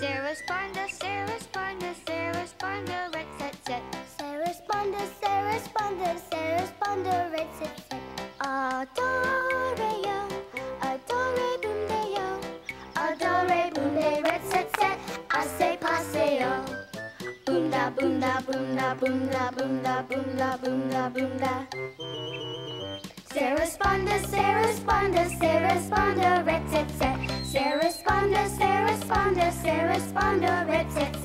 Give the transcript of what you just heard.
Sarasponda, Sarah's panda, Sarasponda, red set set. Sarasponda, Sarah's panda, Sarasponda, red set set. Adore-yo, adore-boom-de-yo, adore-boom-de, red set set. I say paseo. Boom da, boom da, boom da, boom da, boom da, boom da, boom da, boom red responder, se responder, set set.